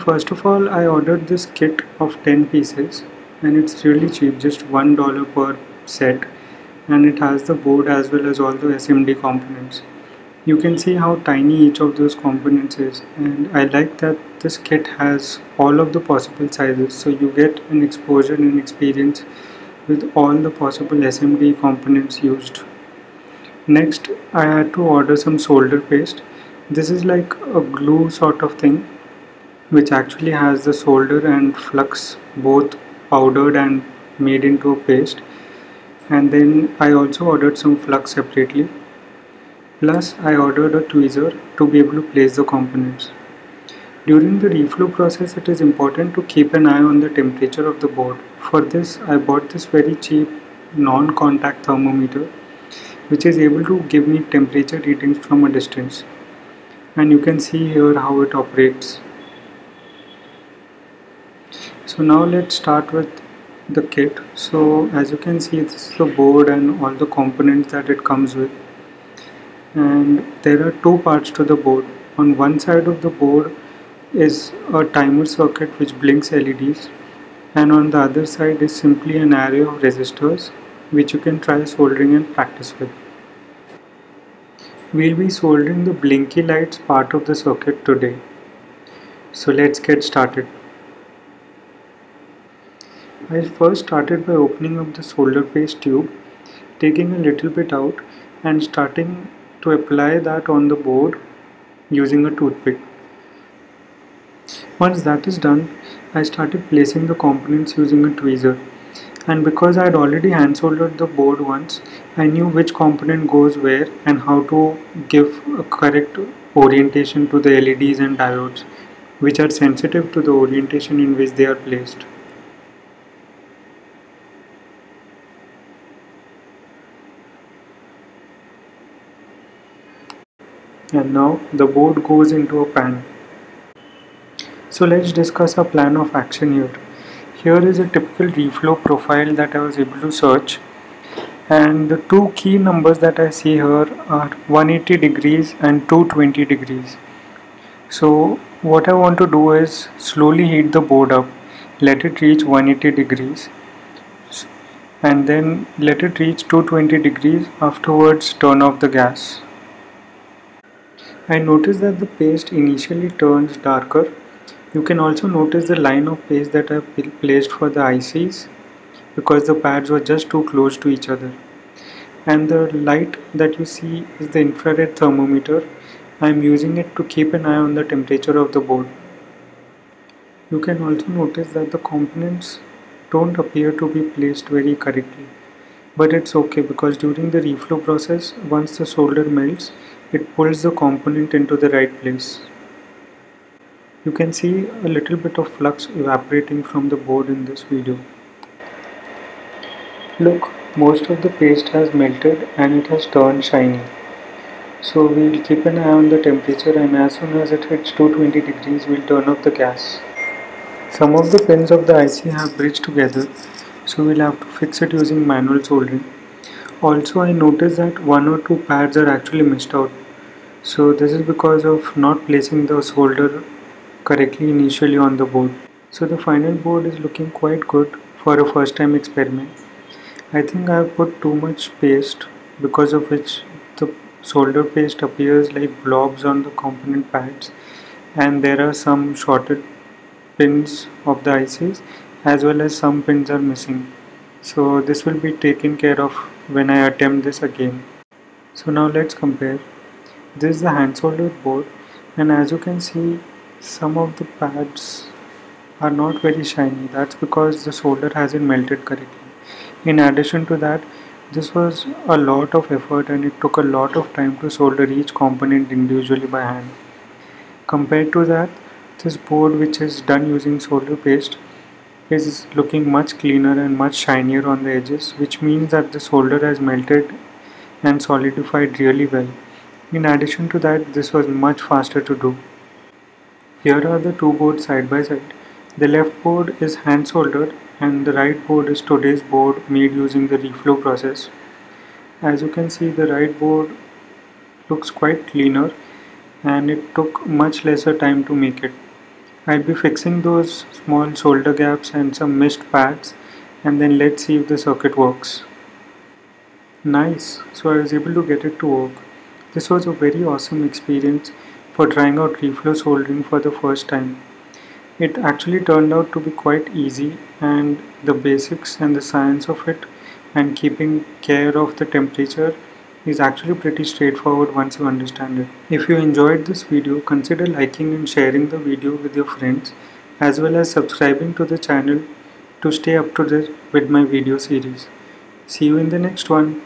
First of all I ordered this kit of 10 pieces and it's really cheap just one dollar per set and it has the board as well as all the SMD components. You can see how tiny each of those components is and I like that this kit has all of the possible sizes so you get an exposure and experience with all the possible SMD components used. Next I had to order some solder paste. This is like a glue sort of thing which actually has the solder and flux both powdered and made into a paste and then I also ordered some flux separately plus I ordered a tweezer to be able to place the components. During the reflow process it is important to keep an eye on the temperature of the board. For this I bought this very cheap non-contact thermometer which is able to give me temperature readings from a distance and you can see here how it operates so now let's start with the kit so as you can see this is the board and all the components that it comes with and there are two parts to the board on one side of the board is a timer circuit which blinks LEDs and on the other side is simply an array of resistors which you can try soldering and practice with. We'll be soldering the blinky lights part of the circuit today. So let's get started. I first started by opening up the solder paste tube, taking a little bit out and starting to apply that on the board using a toothpick. Once that is done, I started placing the components using a tweezer and because I had already hand soldered the board once, I knew which component goes where and how to give a correct orientation to the LEDs and diodes which are sensitive to the orientation in which they are placed. And now the board goes into a pan. So let's discuss a plan of action here. Here is a typical reflow profile that I was able to search and the two key numbers that I see here are 180 degrees and 220 degrees. So what I want to do is slowly heat the board up, let it reach 180 degrees and then let it reach 220 degrees afterwards turn off the gas. I notice that the paste initially turns darker. You can also notice the line of paste that I placed for the ICs because the pads were just too close to each other. And the light that you see is the infrared thermometer. I am using it to keep an eye on the temperature of the board. You can also notice that the components don't appear to be placed very correctly. But it's okay because during the reflow process, once the solder melts, it pulls the component into the right place. You can see a little bit of flux evaporating from the board in this video. Look, most of the paste has melted and it has turned shiny. So we'll keep an eye on the temperature and as soon as it hits 220 degrees we'll turn off the gas. Some of the pins of the IC have bridged together so we'll have to fix it using manual soldering. Also I noticed that one or two pads are actually missed out so this is because of not placing the solder correctly initially on the board. So the final board is looking quite good for a first time experiment. I think I have put too much paste because of which the solder paste appears like blobs on the component pads and there are some shorted pins of the ICs as well as some pins are missing. So this will be taken care of when I attempt this again. So now let's compare this is the hand soldered board and as you can see some of the pads are not very shiny. That's because the solder hasn't melted correctly. In addition to that this was a lot of effort and it took a lot of time to solder each component individually by hand. Compared to that this board which is done using solder paste is looking much cleaner and much shinier on the edges which means that the solder has melted and solidified really well in addition to that, this was much faster to do. Here are the two boards side by side. The left board is hand soldered and the right board is today's board made using the reflow process. As you can see the right board looks quite cleaner and it took much lesser time to make it. I'll be fixing those small solder gaps and some missed pads and then let's see if the circuit works. Nice, so I was able to get it to work. This was a very awesome experience for trying out reflow soldering for the first time. It actually turned out to be quite easy and the basics and the science of it and keeping care of the temperature is actually pretty straightforward once you understand it. If you enjoyed this video, consider liking and sharing the video with your friends as well as subscribing to the channel to stay up to date with my video series. See you in the next one.